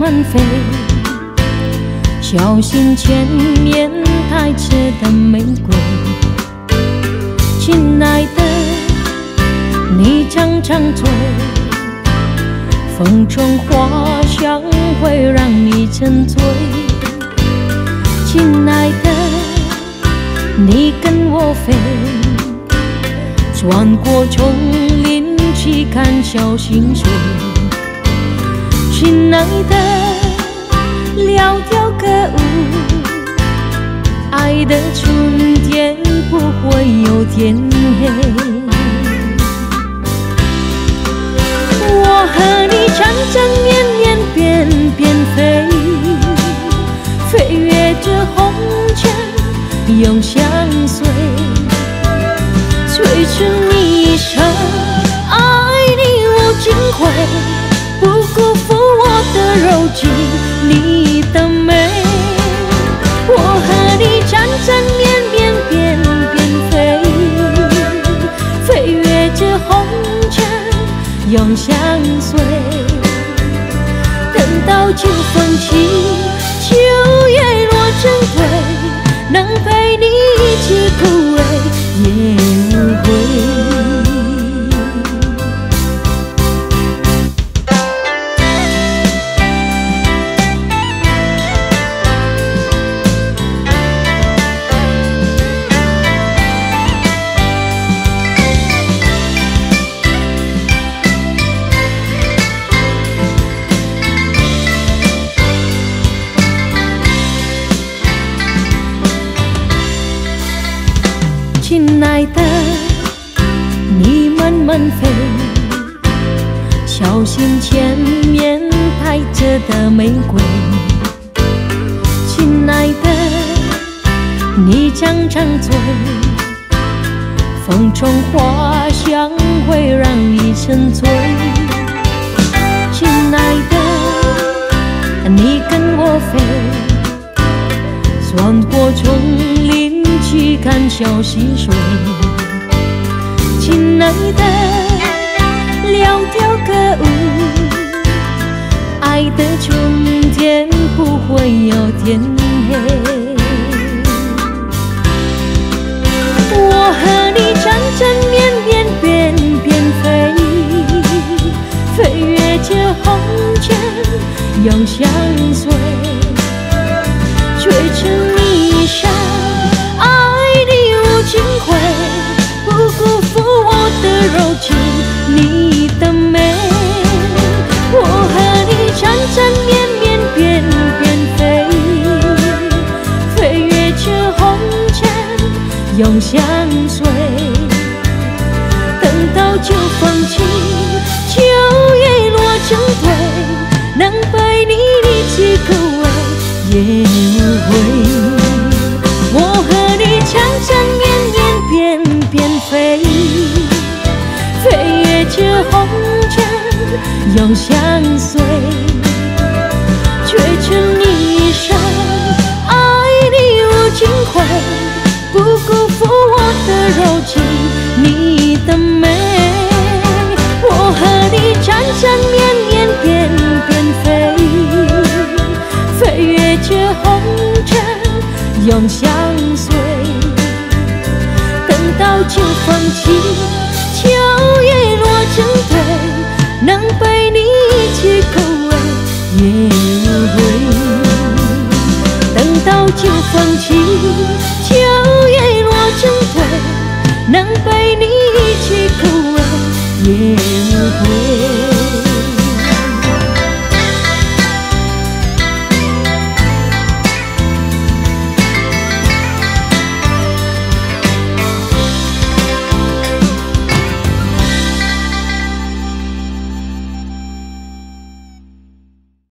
飞，小心前面太迟的玫瑰。亲爱的，你常常醉，风中花香会让你沉醉。亲爱的，你跟我飞，穿过丛林去看小溪水。亲爱的，聊条歌舞，爱的春天不会有天黑。我和你缠缠绵绵翩翩飞，飞越这红尘永相随，追寻你一生，爱你无尽悔，不辜负。永相随。等到秋风起，秋叶落成堆，能爱的，你慢慢飞，小心前面带着的玫瑰。亲爱的，你张张嘴，风中花香会让你小溪水，亲爱的，聊条歌舞，爱的春天不会有天相随。等到秋风起，秋叶落成堆，能陪你一起枯萎也无悔。我和你缠缠绵绵，翩翩。飞，飞越这红尘永相随，秋风起秋叶落成堆能陪你一起枯萎也无悔等到秋风起秋叶落成堆能陪